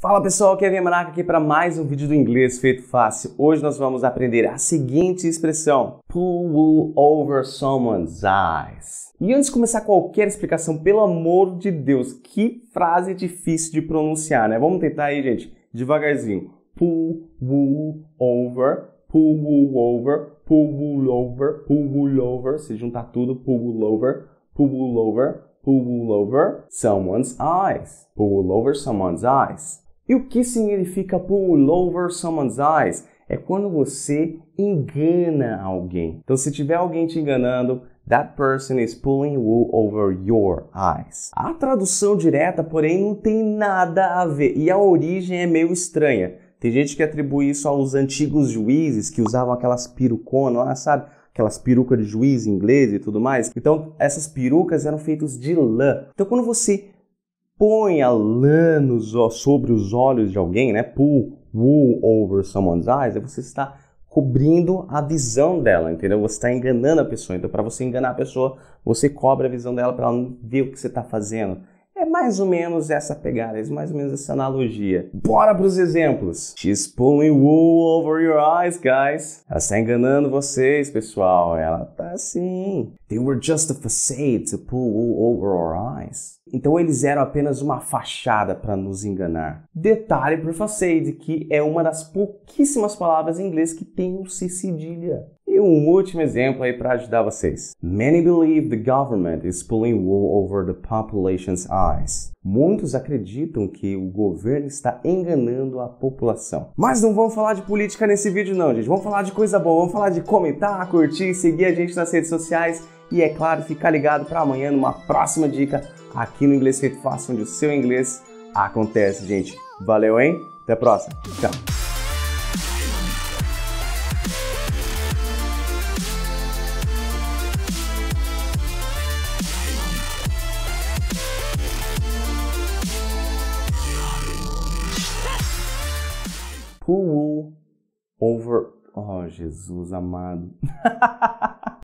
Fala pessoal, Kevin Manaca aqui para mais um vídeo do inglês feito fácil. Hoje nós vamos aprender a seguinte expressão: pull over someone's eyes. E antes de começar qualquer explicação, pelo amor de Deus, que frase difícil de pronunciar, né? Vamos tentar aí, gente, devagarzinho. Pull over, pull over, pull over, pull over. Se juntar tudo, pull over, pull over, pull over someone's eyes. Pull over someone's eyes. E o que significa pull over someone's eyes? É quando você engana alguém. Então, se tiver alguém te enganando, that person is pulling wool over your eyes. A tradução direta, porém, não tem nada a ver e a origem é meio estranha. Tem gente que atribui isso aos antigos juízes que usavam aquelas peruconas, sabe? Aquelas perucas de juiz inglês e tudo mais. Então, essas perucas eram feitas de lã. Então, quando você põe a lã nos, sobre os olhos de alguém, né? Pull wool over someone's eyes, é você está cobrindo a visão dela, entendeu? Você está enganando a pessoa. Então, para você enganar a pessoa, você cobre a visão dela para ela não ver o que você está fazendo. Mais ou menos essa pegada, é mais ou menos essa analogia. Bora para os exemplos. She's pulling wool over your eyes, guys. Ela está enganando vocês, pessoal. Ela tá assim. They were just a facade to pull wool over our eyes. Então eles eram apenas uma fachada para nos enganar. Detalhe para facade, que é uma das pouquíssimas palavras em inglês que tem um C cedilha. E um último exemplo aí para ajudar vocês. Many believe the government is pulling wool over the population's eyes. Muitos acreditam que o governo está enganando a população. Mas não vamos falar de política nesse vídeo não, gente. Vamos falar de coisa boa. Vamos falar de comentar, curtir, seguir a gente nas redes sociais e, é claro, ficar ligado para amanhã numa próxima dica aqui no Inglês Feito Fácil, onde o seu inglês acontece, gente. Valeu, hein? Até a próxima. Tchau. Pull over. Oh, Jesus amado.